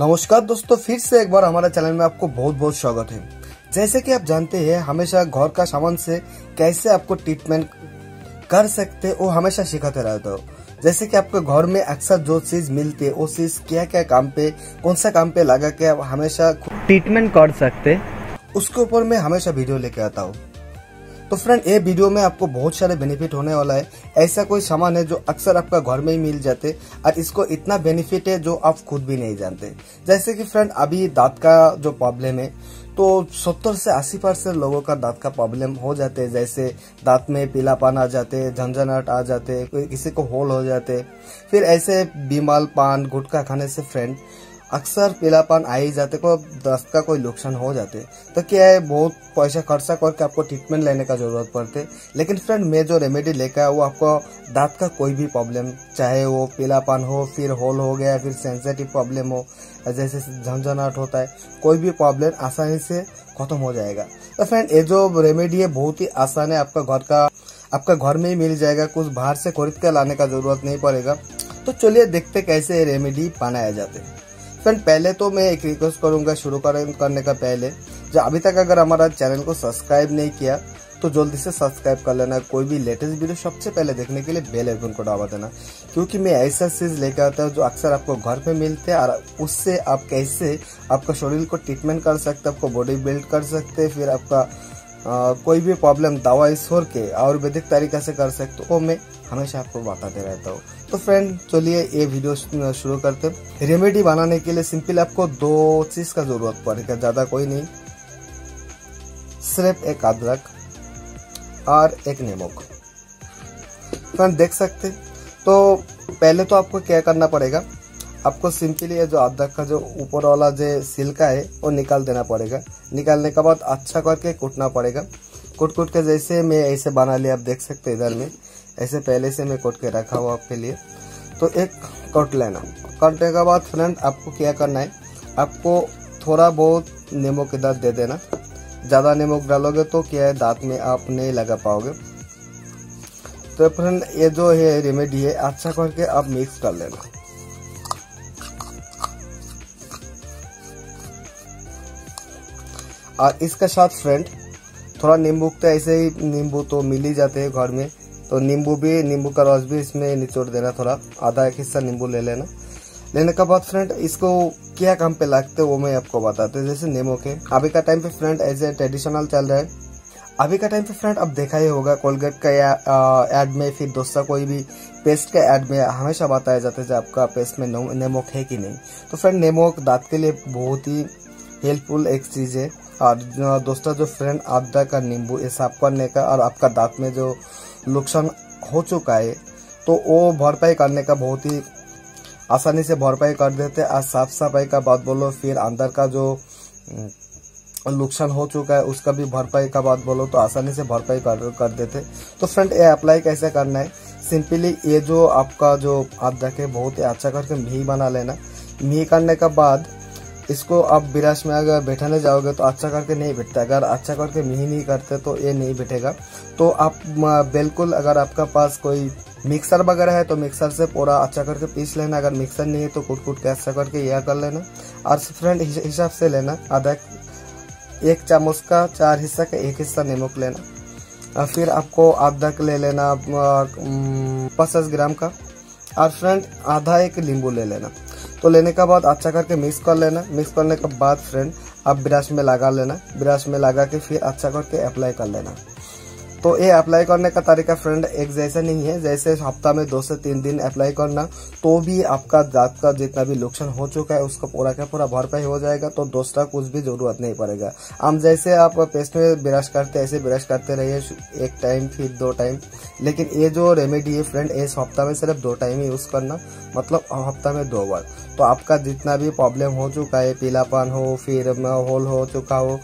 नमस्कार दोस्तों फिर से एक बार हमारे चैनल में आपको बहुत बहुत स्वागत है। जैसे कि आप जानते हैं हमेशा घर का सामान से कैसे आपको ट्रीटमेंट कर सकते वो हमेशा सिखाते रहते हो। जैसे कि आपके घर में अक्सर जो चीज़ मिलती है वो चीज़ क्या क्या काम पे कौन सा काम पे लगा के आप हमेशा ट्रीटमेंट कर सकते। उसके ऊपर मैं हमेशा वीडियो लेके आता हूँ। तो फ्रेंड ये वीडियो में आपको बहुत सारे बेनिफिट होने वाला है। ऐसा कोई सामान है जो अक्सर आपका घर में ही मिल जाते और इसको इतना बेनिफिट है जो आप खुद भी नहीं जानते। जैसे कि फ्रेंड अभी दांत का जो प्रॉब्लम है तो 70 से 80 परसेंट लोगों का दांत का प्रॉब्लम हो जाते हैं। जैसे दांत में पीलापान आ जाते झंझनाट आ जाते किसी को होल हो जाते। फिर ऐसे बीमाल पान, गुटखा खाने से फ्रेंड अक्सर पीलापन आ ही जाते, को दस्त का कोई नुकसान हो जाते। तो क्या है, बहुत पैसा खर्चा करके आपको ट्रीटमेंट लेने का ज़रूरत पड़ते। लेकिन फ्रेंड मैं जो रेमेडी लेकर आया, वो आपको दांत का कोई भी प्रॉब्लम चाहे वो पीलापन हो, फिर होल हो गया, फिर सेंसेटिव प्रॉब्लम हो, जैसे झंझनाट होता है, कोई भी प्रॉब्लम आसानी से खत्म हो जाएगा। तो फ्रेंड ये जो रेमेडी है, बहुत ही आसान है। आपका घर का, आपका घर में ही मिल जाएगा, कुछ बाहर से खरीद कर लाने का ज़रूरत नहीं पड़ेगा। तो चलिए देखते कैसे रेमेडी बनाया जाते। हैं फ्रेंड पहले तो मैं एक रिक्वेस्ट करूँगा शुरू करने का पहले। जो अभी तक अगर हमारा चैनल को सब्सक्राइब नहीं किया तो जल्दी से सब्सक्राइब कर लेना। कोई भी लेटेस्ट वीडियो सबसे पहले देखने के लिए बेल आइकन को दबा देना। क्योंकि मैं ऐसा चीज़ लेकर आता हूँ जो अक्सर आपको घर पे मिलते हैं और उससे आप कैसे आपका शरीर को ट्रीटमेंट कर सकते आपको बॉडी बिल्ड कर सकते फिर आपका आ, कोई भी प्रॉब्लम दवाई छोड़ के आयुर्वेदिक तरीका से कर सकते वो मैं हमेशा आपको बताते रहता हूँ। तो फ्रेंड चलिए ये वीडियो शुरू करते रेमेडी बनाने के लिए सिंपल आपको दो चीज़ का ज़रूरत पड़ेगा, ज़्यादा कोई नहीं। सिर्फ़ एक अदरक और एक नमक। फ्रेंड देख सकते तो पहले तो आपको क्या करना पड़ेगा? आपको सिंपली ये जो अदरक का जो ऊपर वाला जो सिल्का है, वो निकाल देना पड़ेगा। निकालने के बाद अच्छा करके कूटना पड़ेगा। कूट कूट के जैसे मैं ऐसे बना लिया, आप देख सकते इधर में। ऐसे पहले से मैं कूट के रखा हुआ आपके लिए। तो एक कट लेना। कटने के बाद फ्रेंड, आपको क्या करना है, आपको थोड़ा बहुत नमक इधर दे देना। ज़्यादा नमक डालोगे तो क्या है, दांत में आप नहीं लगा पाओगे। तो फ्रेंड, ये जो है रेमेडी है अच्छा करके आप मिक्स कर लेना। और इसके साथ फ्रेंड, थोड़ा नींबू तो ऐसे ही नींबू तो मिल ही जाते हैं घर में। तो नींबू भी, नींबू का रस भी इसमें निचोड़ देना थोड़ा। आधा एक हिस्सा नींबू ले लेना। लेने के बाद फ्रेंड, इसको क्या काम पे लगते वो मैं आपको बताते जैसे नींबू के। अभी का टाइम पे फ्रेंड एज ए ट्रेडिशनल चल रहा है। अभी का टाइम पे फ्रेंड, अब देखा ही होगा कोलगेट का एड में, फिर दूसरा कोई भी पेस्ट का एड में हमेशा बताया जाता है आपका पेस्ट में नमक है कि नहीं। तो फ्रेंड नमक दांत के लिए बहुत ही हेल्पफुल एक चीज़ है। और दोस्तों, जो फ्रेंड आधा का नींबू, ये साफ़ करने का और आपका दांत में जो नुकसान हो चुका है तो वो भरपाई करने का बहुत ही आसानी से भरपाई कर देते हैं। और साफ़ सफ़ाई का बात बोलो फिर अंदर का जो नुकसान हो चुका है उसका भी भरपाई का बात बोलो तो आसानी से भरपाई कर, कर देते। तो फ्रेंड ये अप्लाई कैसे करना है? सिंपली ये जो आपका जो आप देखे बहुत ही अच्छा करके मी बना लेना। मी करने के बाद इसको आप विराश में अगर बैठाने जाओगे तो अच्छा करके नहीं बैठता अगर अच्छा करके मिही नहीं करते तो ये नहीं बैठेगा। तो आप बिल्कुल अगर आपका पास कोई मिक्सर वगैरह है तो मिक्सर से पूरा अच्छा करके पीस लेना। अगर मिक्सर नहीं है तो कुट कुट के अच्छा करके यह कर लेना। और फ्रेंड हिसाब से लेना। आधा एक चम्मच का चार हिस्सा का एक हिस्सा नमक लेना। और फिर आपको आधा ले लेना पचास ग्राम का। और फ्रेंड, आधा एक नींबू ले लेना। तो लेने के बाद अच्छा करके मिक्स कर लेना। मिक्स करने के बाद फ्रेंड आप ब्रश में लगा लेना। ब्रश में लगा के फिर अच्छा करके अप्लाई कर लेना। तो ये अप्लाई करने का तरीका फ्रेंड एक जैसा नहीं है। जैसे हफ़्ता में दो से तीन दिन अप्लाई करना तो भी आपका दांत का जितना भी नुकसान हो चुका है, उसका पूरा का पूरा भरपाई हो जाएगा तो दूसरा कुछ भी ज़रूरत नहीं पड़ेगा। हम जैसे आप पेस्ट में ब्रश करते, ऐसे ब्रश करते रहिए, एक टाइम फिर दो टाइम लेकिन ये जो रेमेडी है फ्रेंड इस हफ़्ता में सिर्फ़ दो टाइम ही यूज़ करना मतलब हफ़्ता में दो बार। तो आपका जितना भी प्रॉब्लम हो चुका है, पीलापन हो, फिर होल हो चुका हो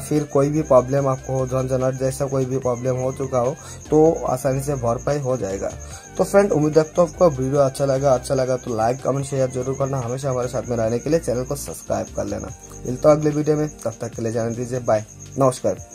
फिर कोई भी प्रॉब्लम आपको हो झंझनट जैसा कोई भी प्रॉब्लम हो चुका हो तो आसानी से भरपाई हो जाएगा। तो फ्रेंड उम्मीद रखता हूँ आपको वीडियो अच्छा लगा। अच्छा लगा तो लाइक कमेंट शेयर ज़रूर करना। हमेशा हमारे साथ में रहने के लिए चैनल को सब्सक्राइब कर लेना। मिलता है अगले वीडियो में। तब तक के लिए जाने दीजिए। बाय नमस्कार।